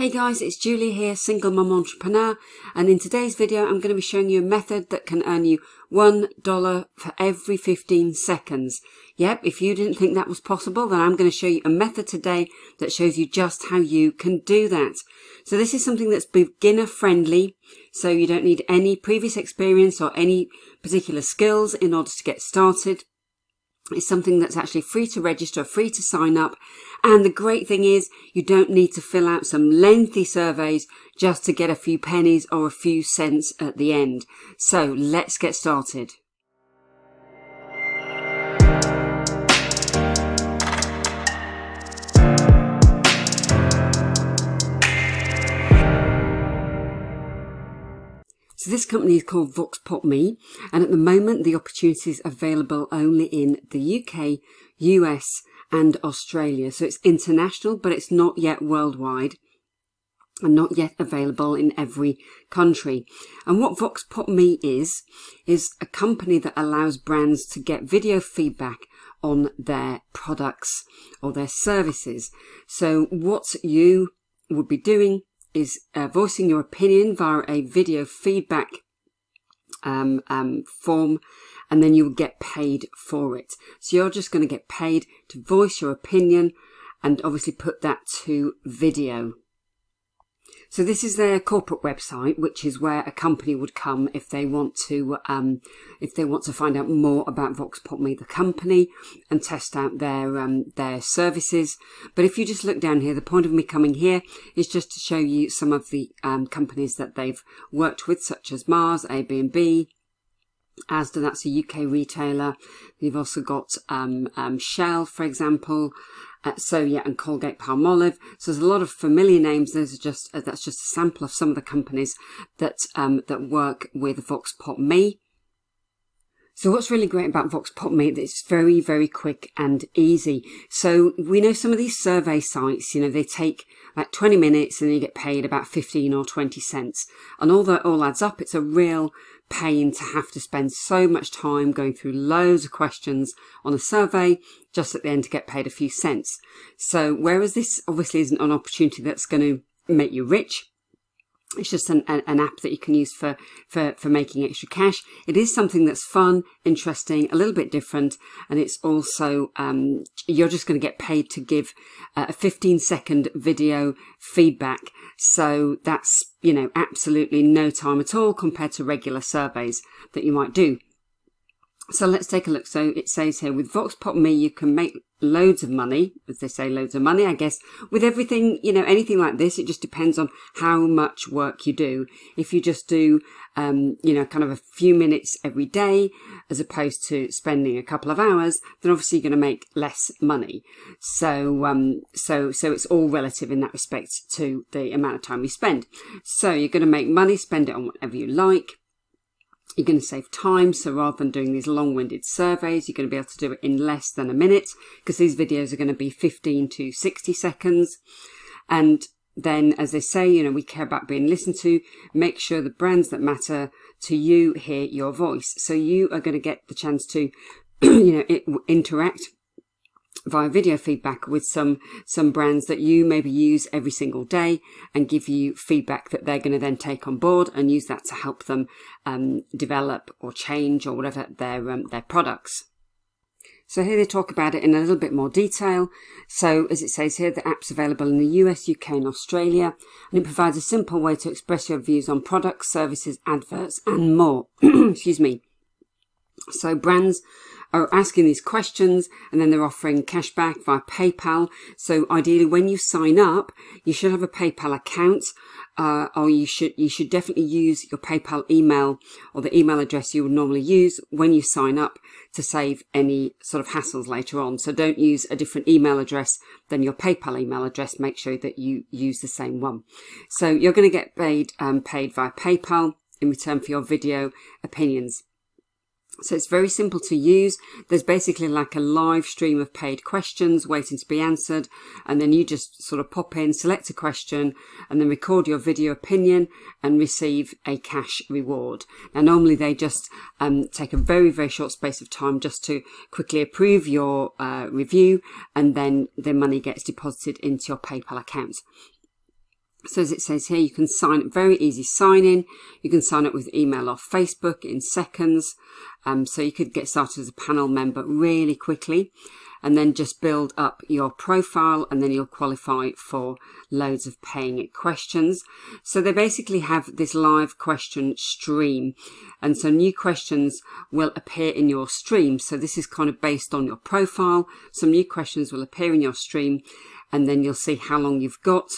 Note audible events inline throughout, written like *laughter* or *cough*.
Hey guys, it's Julie here, single mum entrepreneur, and in today's video I'm going to be showing you a method that can earn you $1 for every 15 seconds. Yep, if you didn't think that was possible, then I'm going to show you a method today that shows you just how you can do that. So this is something that's beginner friendly, so you don't need any previous experience or any particular skills in order to get started. It's something that's actually free to register, free to sign up. And the great thing is you don't need to fill out some lengthy surveys just to get a few pennies or a few cents at the end. So let's get started. So this company is called Vox Pop Me, and at the moment the opportunity is available only in the UK, US, and Australia. So it's international, but it's not yet worldwide and not yet available in every country. And what Vox Pop Me is, is a company that allows brands to get video feedback on their products or their services. So what you would be doing is uh, voicing your opinion via a video feedback um, um, form and then you will get paid for it. So you're just going to get paid to voice your opinion and obviously put that to video. So this is their corporate website, which is where a company would come if they want to, um, if they want to find out more about Vox Me, the company, and test out their um, their services. But if you just look down here, the point of me coming here is just to show you some of the um, companies that they've worked with, such as Mars, Airbnb, Asda, that's a UK retailer. You've also got um, um, Shell, for example, uh, so yeah, and Colgate Palmolive. So there's a lot of familiar names. Those are just uh, that's just a sample of some of the companies that um, that work with Vox Pop Me. So what's really great about Vox Pop Me is it's very, very quick and easy. So we know some of these survey sites, you know, they take like 20 minutes and you get paid about 15 or 20 cents. And all that all adds up, it's a real pain to have to spend so much time going through loads of questions on a survey just at the end to get paid a few cents. So whereas this obviously isn't an opportunity that's going to make you rich, it's just an, an, app that you can use for, for, for making extra cash. It is something that's fun, interesting, a little bit different. And it's also, um, you're just going to get paid to give a 15 second video feedback. So that's, you know, absolutely no time at all compared to regular surveys that you might do. So let's take a look. So it says here with Vox Pop Me, you can make loads of money, as they say, loads of money. I guess with everything, you know, anything like this, it just depends on how much work you do. If you just do, um, you know, kind of a few minutes every day, as opposed to spending a couple of hours, then obviously you're going to make less money. So, um, so, so it's all relative in that respect to the amount of time you spend. So you're going to make money, spend it on whatever you like. You're going to save time. So rather than doing these long-winded surveys, you're going to be able to do it in less than a minute because these videos are going to be 15 to 60 seconds. And then, as they say, you know, we care about being listened to. Make sure the brands that matter to you hear your voice. So you are going to get the chance to, *clears throat* you know, it, interact via video feedback with some some brands that you maybe use every single day and give you feedback that they're going to then take on board and use that to help them um, develop or change or whatever their um, their products. So here they talk about it in a little bit more detail. So as it says here, the app's available in the US, UK and Australia, and it provides a simple way to express your views on products, services, adverts and more. *clears throat* Excuse me. So brands are asking these questions and then they're offering cash back via PayPal. So ideally when you sign up, you should have a PayPal account. Uh, or you should you should definitely use your PayPal email or the email address you would normally use when you sign up to save any sort of hassles later on. So don't use a different email address than your PayPal email address. Make sure that you use the same one. So you're going to get paid um, paid via PayPal in return for your video opinions. So it's very simple to use. There's basically like a live stream of paid questions waiting to be answered. And then you just sort of pop in, select a question and then record your video opinion and receive a cash reward. Now, normally they just um, take a very, very short space of time just to quickly approve your uh, review and then the money gets deposited into your PayPal account. So as it says here, you can sign up, very easy sign in. You can sign up with email or Facebook in seconds. Um, so you could get started as a panel member really quickly and then just build up your profile and then you'll qualify for loads of paying questions. So they basically have this live question stream and so new questions will appear in your stream. So this is kind of based on your profile. Some new questions will appear in your stream and then you'll see how long you've got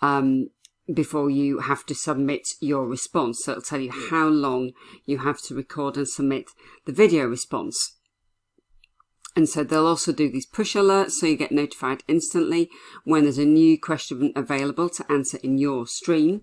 um, before you have to submit your response. So it'll tell you how long you have to record and submit the video response. And so they'll also do these push alerts so you get notified instantly when there's a new question available to answer in your stream.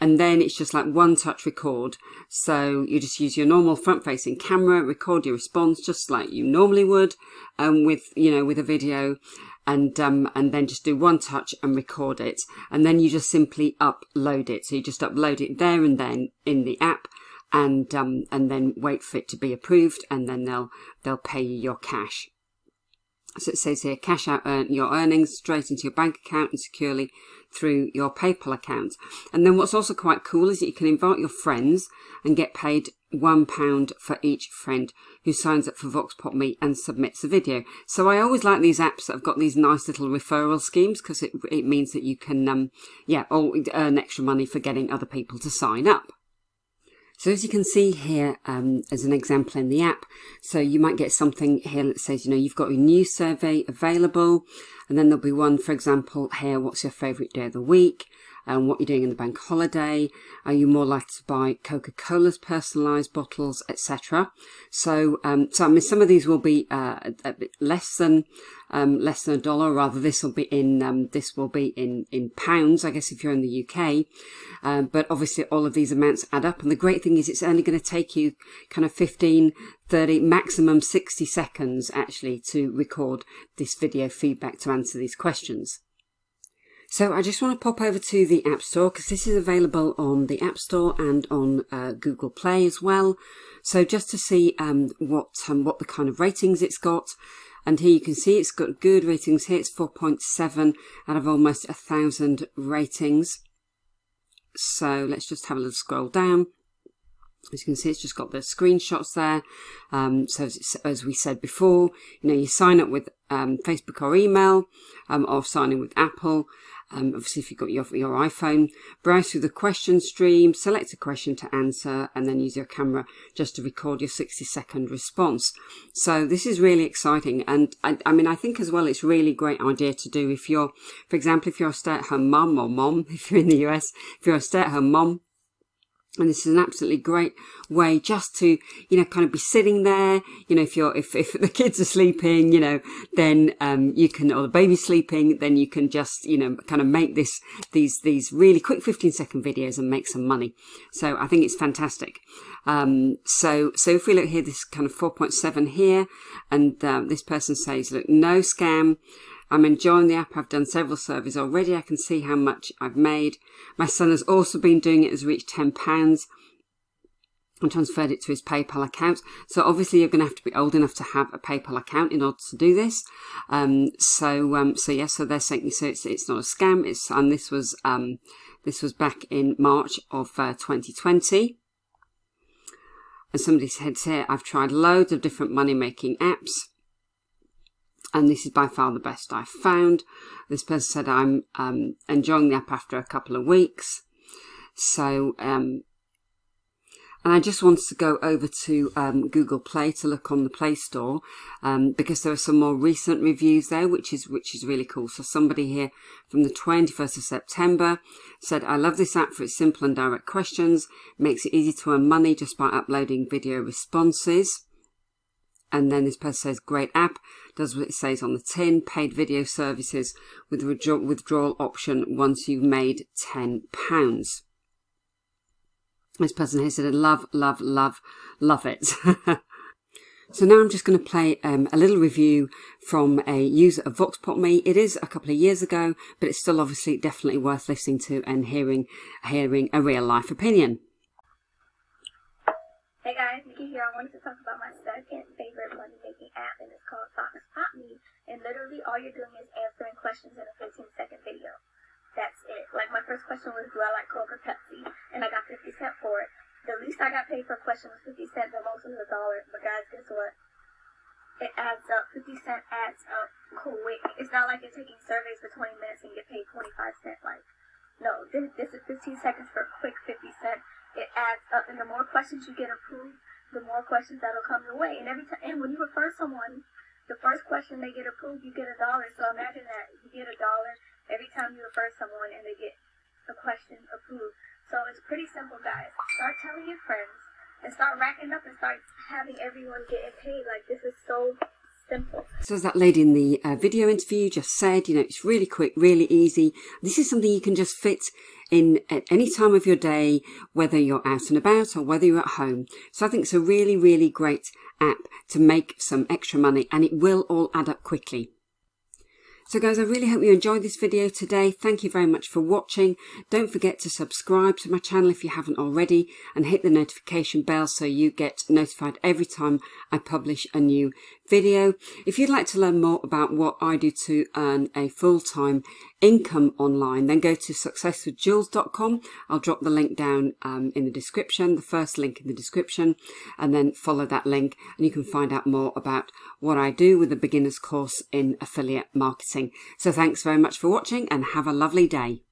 And then it's just like one touch record. So you just use your normal front facing camera, record your response just like you normally would, um, with, you know, with a video and, um, and then just do one touch and record it. And then you just simply upload it. So you just upload it there and then in the app and um, and then wait for it to be approved, and then they'll they'll pay you your cash. So it says here, cash out earn your earnings straight into your bank account and securely through your PayPal account. And then what's also quite cool is that you can invite your friends and get paid one pound for each friend who signs up for Vox Pop Me and submits a video. So I always like these apps that have got these nice little referral schemes because it, it means that you can, um, yeah, earn extra money for getting other people to sign up. So as you can see here, um, as an example in the app, so you might get something here that says, you know, you've got a new survey available, and then there'll be one, for example, here, what's your favourite day of the week? And what you're doing in the bank holiday. Are you more likely to buy Coca-Cola's personalised bottles, etc.? So, um, so I mean, some of these will be uh, a bit less than um, less than a dollar. Rather, this will be in um, this will be in in pounds, I guess, if you're in the UK. Um, but obviously, all of these amounts add up. And the great thing is, it's only going to take you kind of 15, 30, maximum 60 seconds actually to record this video feedback to answer these questions. So I just want to pop over to the App Store because this is available on the App Store and on uh, Google Play as well. So just to see um, what um, what the kind of ratings it's got. And here you can see it's got good ratings here. It's 4.7 out of almost a thousand ratings. So let's just have a little scroll down. As you can see, it's just got the screenshots there. Um, so as, as, we said before, you know, you sign up with um, Facebook or email, um, or signing with Apple, um, obviously, if you've got your, your iPhone, browse through the question stream, select a question to answer, and then use your camera just to record your 60 second response. So this is really exciting. And I, I mean, I think as well, it's really great idea to do if you're, for example, if you're a stay at home mum or mom, *laughs* if you're in the US, if you're a stay at home mom, and this is an absolutely great way just to, you know, kind of be sitting there. You know, if you're, if, if the kids are sleeping, you know, then, um, you can, or the baby's sleeping, then you can just, you know, kind of make this, these, these really quick 15 second videos and make some money. So I think it's fantastic. Um, so, so if we look here, this kind of 4.7 here, and, uh, this person says, look, no scam. I'm enjoying the app. I've done several surveys already. I can see how much I've made. My son has also been doing it, has reached £10 and transferred it to his PayPal account. So obviously you're going to have to be old enough to have a PayPal account in order to do this. Um, so, um, so yes, yeah, so they're saying, so it's, it's not a scam. It's, and this was, um, this was back in March of uh, 2020. And somebody said here, I've tried loads of different money making apps and this is by far the best I've found. This person said I'm um, enjoying the app after a couple of weeks. So, um, and I just wanted to go over to um, Google Play to look on the Play Store um, because there are some more recent reviews there, which is which is really cool. So somebody here from the 21st of September said, "I love this app for its simple and direct questions. Makes it easy to earn money just by uploading video responses." And then this person says, great app, does what it says on the tin, paid video services with withdrawal option once you've made £10. This person here said, love, love, love, love it. *laughs* so now I'm just going to play um, a little review from a user of VoxPopMe. It is a couple of years ago, but it's still obviously definitely worth listening to and hearing, hearing a real life opinion. Hey guys, Nikki here. I wanted to talk about my second favorite money making app, and it's called Vox Pop Me. And literally, all you're doing is answering questions in a 15 second video. That's it. Like my first question was, do I like Coke or Pepsi? And I got 50 cents for it. The least I got paid for a question was 50 cents, the most was a dollar. But guys, guess what? It adds up. 50 cent adds up quick. It's not like you're taking surveys for 20 minutes and get paid 25 cents. Like, no, this, this is 15 seconds for a quick 50 cent. It adds up, and the more questions you get approved, the more questions that'll come your way. And every time, and when you refer someone, the first question they get approved, you get a dollar. So imagine that you get a dollar every time you refer someone and they get a question approved. So it's pretty simple, guys. Start telling your friends and start racking up and start having everyone getting paid. Like this is so simple. So as that lady in the uh, video interview just said, you know, it's really quick, really easy. This is something you can just fit in at any time of your day, whether you're out and about or whether you're at home. So I think it's a really, really great app to make some extra money and it will all add up quickly. So guys, I really hope you enjoyed this video today. Thank you very much for watching. Don't forget to subscribe to my channel if you haven't already and hit the notification bell so you get notified every time I publish a new video. If you'd like to learn more about what I do to earn a full-time income online, then go to successwithjules.com. I'll drop the link down um, in the description, the first link in the description, and then follow that link and you can find out more about what I do with the beginner's course in affiliate marketing. So thanks very much for watching and have a lovely day.